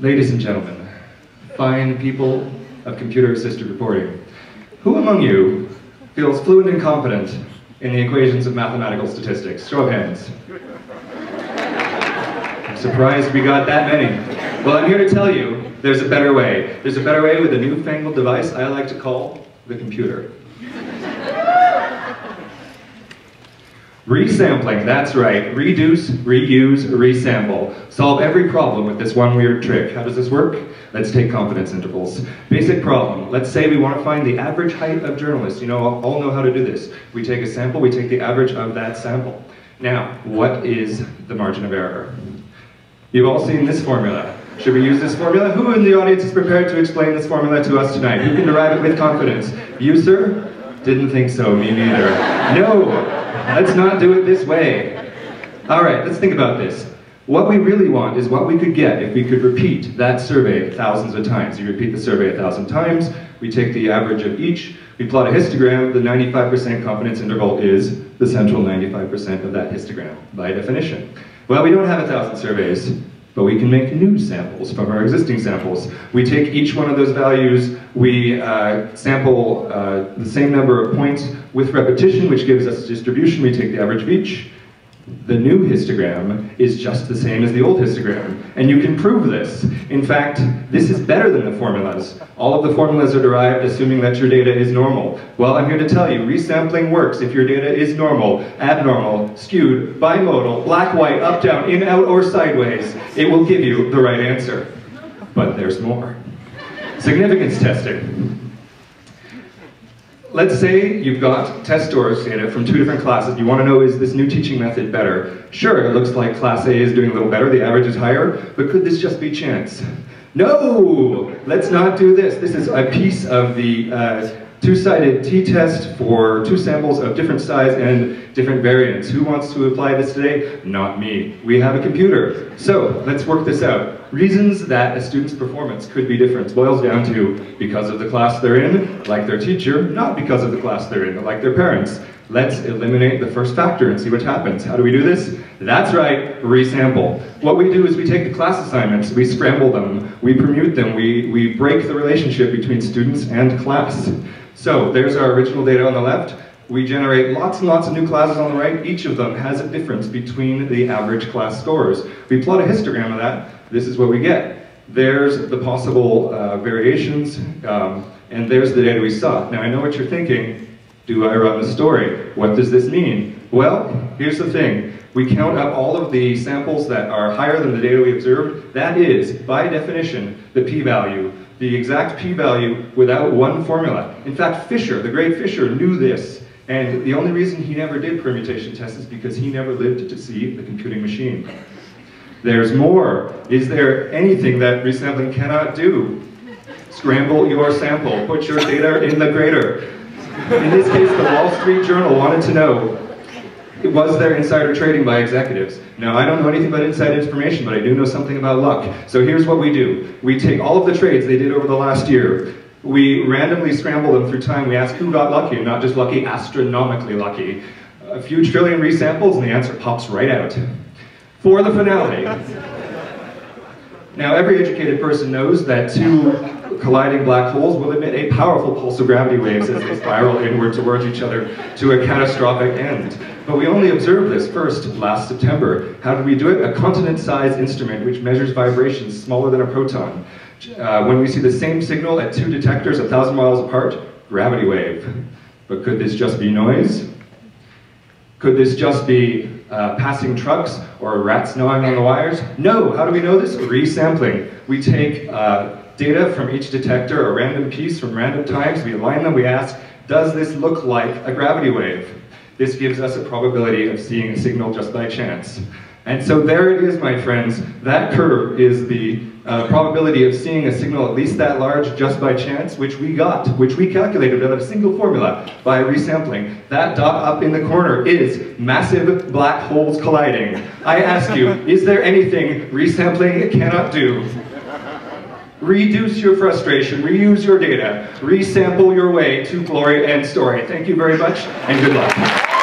Ladies and gentlemen, fine people of computer-assisted reporting, who among you feels fluent and confident in the equations of mathematical statistics? Show of hands. I'm surprised we got that many. Well, I'm here to tell you there's a better way. There's a better way with a newfangled device I like to call the computer. Resampling, that's right. Reduce, reuse, resample. Solve every problem with this one weird trick. How does this work? Let's take confidence intervals. Basic problem. Let's say we want to find the average height of journalists. You know, all know how to do this. We take a sample, we take the average of that sample. Now, what is the margin of error? You've all seen this formula. Should we use this formula? Who in the audience is prepared to explain this formula to us tonight? Who can derive it with confidence? You, sir? Didn't think so, me neither. No, Let's not do it this way. All right, let's think about this. What we really want is what we could get if we could repeat that survey thousands of times. You repeat the survey a thousand times, we take the average of each, we plot a histogram, the 95% confidence interval is the central 95% of that histogram, by definition. Well, we don't have a thousand surveys, but we can make new samples from our existing samples. We take each one of those values, we uh, sample uh, the same number of points with repetition, which gives us a distribution. We take the average of each. The new histogram is just the same as the old histogram, and you can prove this. In fact, this is better than the formulas. All of the formulas are derived assuming that your data is normal. Well, I'm here to tell you, resampling works if your data is normal, abnormal, skewed, bimodal, black, white, up, down, in, out, or sideways. It will give you the right answer. But there's more. Significance testing. Let's say you've got test scores data from two different classes. You want to know, is this new teaching method better? Sure, it looks like class A is doing a little better, the average is higher, but could this just be chance? No! Let's not do this. This is a piece of the uh, two-sided t-test for two samples of different size and different variants. Who wants to apply this today? Not me. We have a computer. So, let's work this out. Reasons that a student's performance could be different boils down to because of the class they're in, like their teacher, not because of the class they're in, like their parents. Let's eliminate the first factor and see what happens. How do we do this? That's right, resample. What we do is we take the class assignments, we scramble them, we permute them, we, we break the relationship between students and class. So there's our original data on the left. We generate lots and lots of new classes on the right. Each of them has a difference between the average class scores. We plot a histogram of that. This is what we get. There's the possible uh, variations, um, and there's the data we saw. Now I know what you're thinking. Do I run the story? What does this mean? Well, here's the thing. We count up all of the samples that are higher than the data we observed. That is, by definition, the p-value. The exact p-value without one formula. In fact, Fisher, the great Fisher, knew this. And the only reason he never did permutation tests is because he never lived to see the computing machine. There's more. Is there anything that resampling cannot do? Scramble your sample. Put your data in the grader. In this case, the Wall Street Journal wanted to know, was there insider trading by executives? Now, I don't know anything about inside information, but I do know something about luck. So here's what we do. We take all of the trades they did over the last year, we randomly scramble them through time. We ask who got lucky, not just lucky, astronomically lucky. A few trillion resamples, and the answer pops right out. For the finale. Now, every educated person knows that two colliding black holes will emit a powerful pulse of gravity waves as they spiral inward towards each other to a catastrophic end. But we only observed this first last September. How did we do it? A continent-sized instrument which measures vibrations smaller than a proton. Uh, when we see the same signal at two detectors a thousand miles apart, gravity wave. But could this just be noise? Could this just be uh, passing trucks or rats gnawing on the wires? No, how do we know this? Resampling. We take uh, data from each detector, a random piece from random times, we align them, we ask, does this look like a gravity wave? This gives us a probability of seeing a signal just by chance. And so there it is, my friends. That curve is the uh, probability of seeing a signal at least that large just by chance, which we got, which we calculated with a single formula by resampling. That dot up in the corner is massive black holes colliding. I ask you, is there anything resampling cannot do? Reduce your frustration, reuse your data, resample your way to glory and story. Thank you very much, and good luck.